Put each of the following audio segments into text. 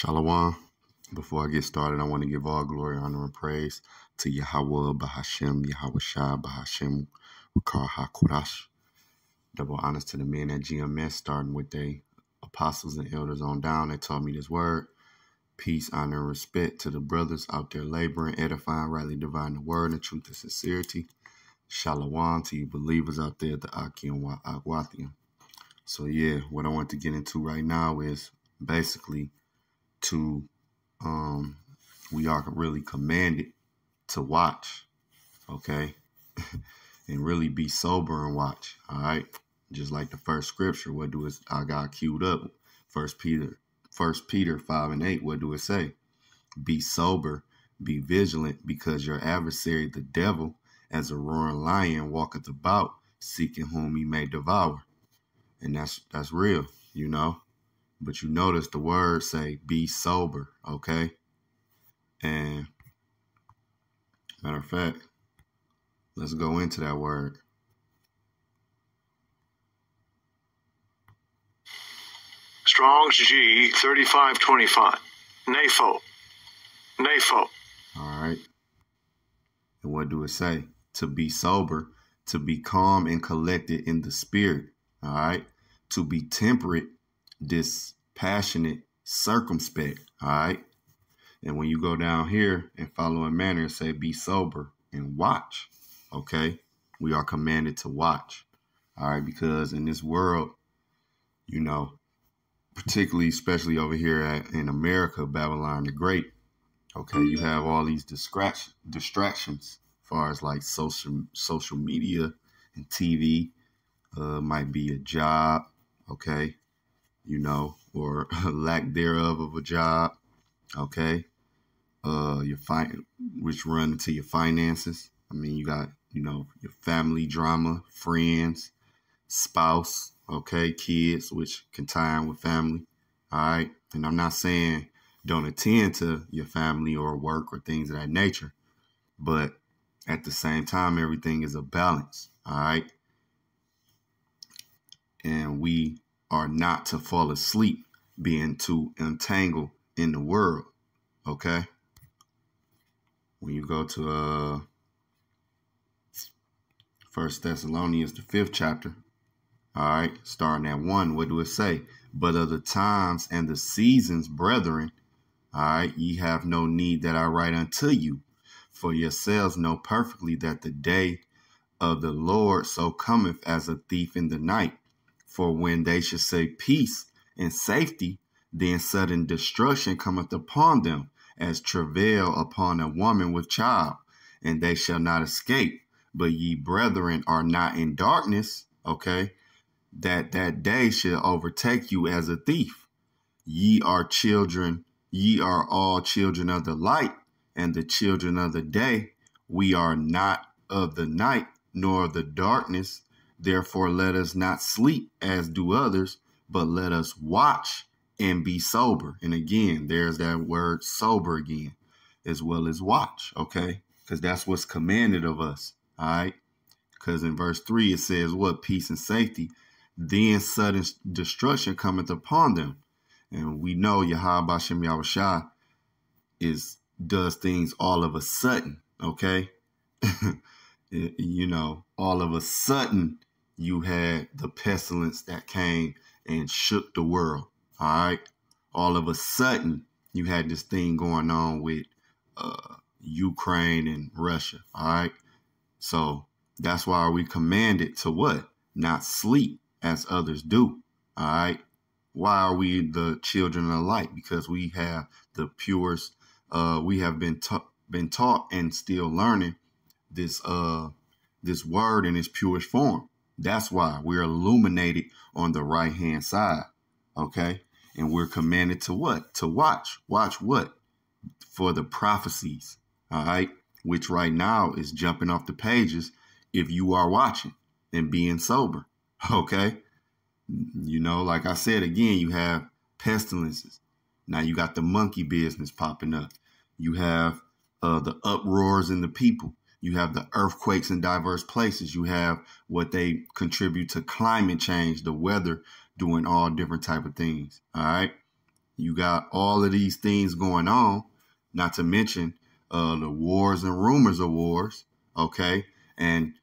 Shalom. Before I get started, I want to give all glory, honor, and praise to Yahweh, Bahashem, Yahweh Shah, Bahashem, Wakar HaKurash. Double honors to the men at GMS, starting with the apostles and elders on down that taught me this word. Peace, honor, and respect to the brothers out there laboring, edifying, rightly dividing the word and truth and sincerity. Shalom to you believers out there at the Aki and Agwathian. So, yeah, what I want to get into right now is basically to um we are really commanded to watch okay? And really be sober and watch all right? Just like the first scripture what do it i got queued up. First peter first peter 5 and 8 what do it say? Be sober be vigilant because your adversary the devil as a roaring lion walketh about seeking whom he may devour. And that's that's real you know but you notice the words say be sober, okay? And matter of fact, let's go into that word. Strong's G 3525. nepho. nepho. All right. And what do it say? To be sober, to be calm and collected in the spirit. All right. To be temperate dispassionate, circumspect. All right. And when you go down here and follow in manner, say be sober and watch. Okay. We are commanded to watch. All right. Because in this world, you know, particularly, especially over here at, in America, Babylon the Great. Okay. You have all these distraction, distractions as far as like social, social media and TV. Uh, might be a job. Okay you know, or lack thereof of a job. Okay. Uh, your fin which run into your finances. I mean, you got, you know, your family drama, friends, spouse, okay, kids, which can tie in with family. All right. And I'm not saying don't attend to your family or work or things of that nature, but at the same time, everything is a balance. All right. And we are not to fall asleep being too entangled in the world. Okay? When you go to uh First Thessalonians, the fifth chapter. All right, starting at one, what do it say? But of the times and the seasons, brethren, all right, ye have no need that I write unto you, for yourselves know perfectly that the day of the Lord so cometh as a thief in the night. For when they should say peace and safety, then sudden destruction cometh upon them, as travail upon a woman with child, and they shall not escape. But ye brethren are not in darkness, okay, that that day shall overtake you as a thief. Ye are children, ye are all children of the light and the children of the day. We are not of the night nor of the darkness. Therefore, let us not sleep as do others, but let us watch and be sober. And again, there's that word sober again, as well as watch, okay? Because that's what's commanded of us, all right? Because in verse 3, it says, What? Peace and safety. Then sudden destruction cometh upon them. And we know Yahweh Bashem Yahushua is does things all of a sudden, okay? you know, all of a sudden you had the pestilence that came and shook the world. All right. All of a sudden, you had this thing going on with uh, Ukraine and Russia. All right. So that's why we commanded to what? Not sleep as others do. All right. Why are we the children of light? Because we have the purest, uh, we have been taught been taught and still learning this uh this word in its purest form. That's why we're illuminated on the right hand side. Okay. And we're commanded to what? To watch. Watch what? For the prophecies. All right. Which right now is jumping off the pages if you are watching and being sober. Okay. You know, like I said again, you have pestilences. Now you got the monkey business popping up. You have uh, the uproars in the people. You have the earthquakes in diverse places. You have what they contribute to climate change, the weather doing all different type of things. All right. You got all of these things going on, not to mention uh, the wars and rumors of wars. Okay. And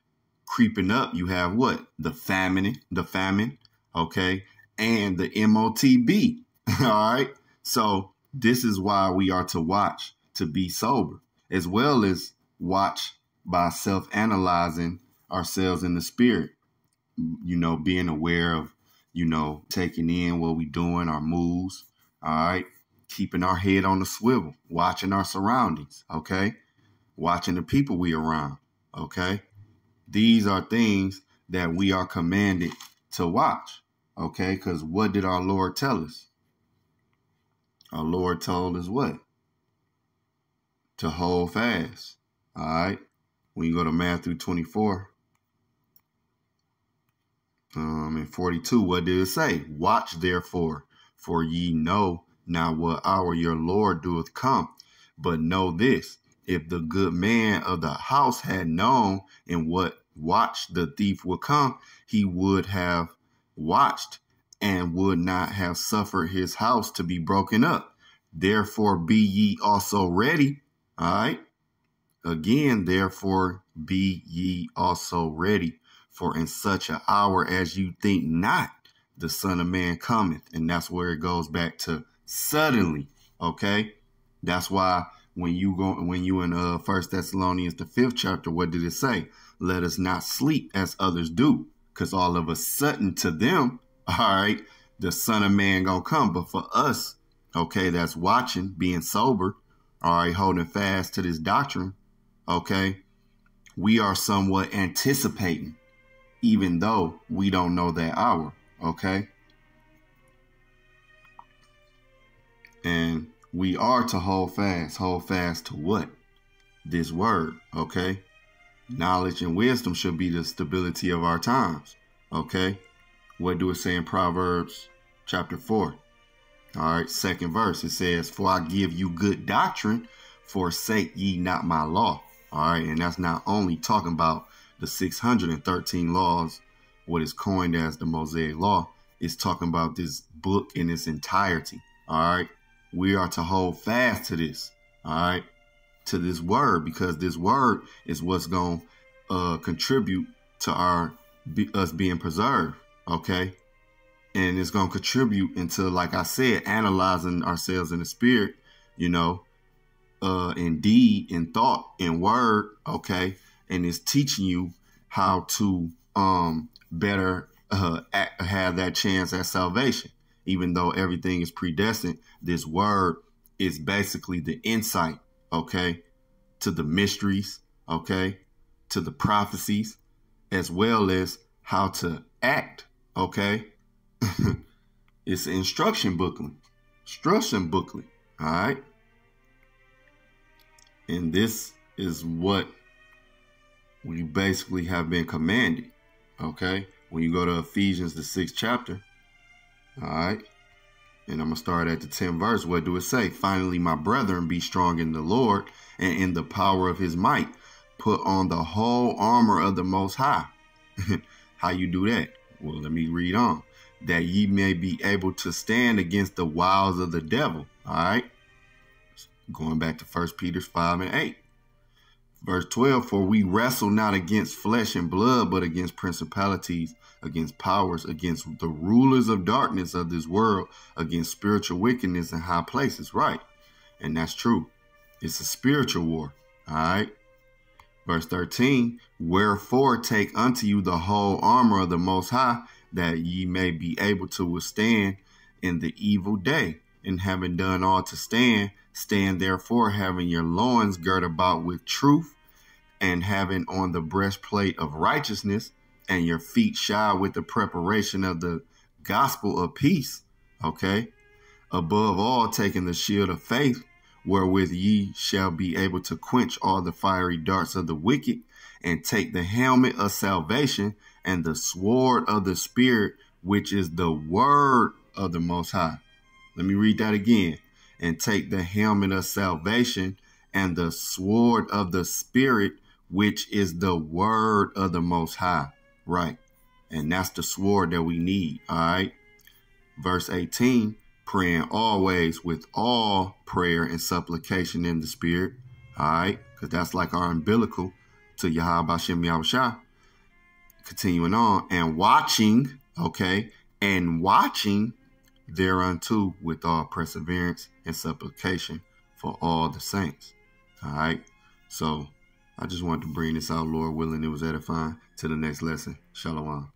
creeping up, you have what? The famine, the famine. Okay. And the MOTB. all right. So this is why we are to watch to be sober, as well as watch by self analyzing ourselves in the spirit. You know, being aware of, you know, taking in what we doing, our moves. All right. Keeping our head on the swivel, watching our surroundings. Okay. Watching the people we around. Okay. These are things that we are commanded to watch. Okay. Because what did our Lord tell us? Our Lord told us what? To hold fast. All right. When you go to Matthew 24 um, and 42, what did it say? Watch therefore, for ye know not what hour your Lord doeth come. But know this if the good man of the house had known in what watch the thief would come, he would have watched and would not have suffered his house to be broken up. Therefore, be ye also ready. All right. Again, therefore, be ye also ready, for in such an hour as you think not, the Son of Man cometh. And that's where it goes back to suddenly. Okay. That's why when you go when you in uh First Thessalonians the fifth chapter, what did it say? Let us not sleep as others do, because all of a sudden to them, all right, the Son of Man gonna come. But for us, okay, that's watching, being sober, all right, holding fast to this doctrine, okay, we are somewhat anticipating, even though we don't know that hour, okay? And we are to hold fast. Hold fast to what? This word, okay? Knowledge and wisdom should be the stability of our times, okay? What do it say in Proverbs chapter 4? All right, second verse. It says, For I give you good doctrine, forsake ye not my law. All right, and that's not only talking about the 613 laws, what is coined as the Mosaic Law, it's talking about this book in its entirety. All right, we are to hold fast to this. All right, to this word because this word is what's going to uh, contribute to our be, us being preserved. Okay, and it's going to contribute into, like I said, analyzing ourselves in the spirit. You know, uh, in deed, in thought, in word, okay, and it's teaching you how to um better uh, act, have that chance at salvation. Even though everything is predestined, this word is basically the insight, okay, to the mysteries, okay, to the prophecies, as well as how to act, okay. it's instruction booklet, instruction booklet, all right. And this is what we basically have been commanded. Okay. When you go to Ephesians, the sixth chapter. All right. And I'm going to start at the 10th verse. What do it say? Finally, my brethren, be strong in the Lord and in the power of his might. Put on the whole armor of the Most High. How you do that? Well, let me read on. That ye may be able to stand against the wiles of the devil. All right. Going back to 1 Peter 5 and 8. Verse 12 For we wrestle not against flesh and blood, but against principalities, against powers, against the rulers of darkness of this world, against spiritual wickedness in high places. Right. And that's true. It's a spiritual war. All right. Verse 13 Wherefore take unto you the whole armor of the Most High, that ye may be able to withstand in the evil day, and having done all to stand, Stand therefore, having your loins girt about with truth, and having on the breastplate of righteousness, and your feet shod with the preparation of the gospel of peace. Okay. Above all, taking the shield of faith, wherewith ye shall be able to quench all the fiery darts of the wicked, and take the helmet of salvation and the sword of the Spirit, which is the word of the Most High. Let me read that again and take the helmet of salvation and the sword of the Spirit, which is the word of the Most High. Right. And that's the sword that we need. All right. Verse 18 praying always with all prayer and supplication in the spirit. All right, because that's like our umbilical to Yahweh Bashem Yahushua. Continuing on and watching, okay, and watching thereunto with all perseverance and supplication for all the saints. All right, so I just wanted to bring this out, Lord willing, it was edifying. To the next lesson. Shalom.